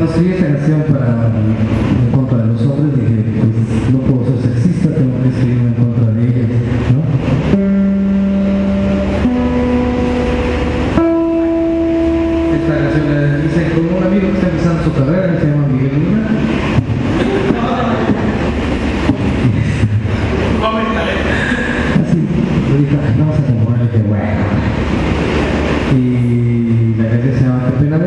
recibí atención para, en contra de los hombres, dije, pues no puedo ser sexista, tengo que escribir en contra de ellas, ¿no? Esta canción la hice con un amigo que está empezando su carrera, se llama Miguel Luna. Vamos a componer, que bueno. Y la canción se llama Qué pena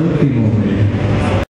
último.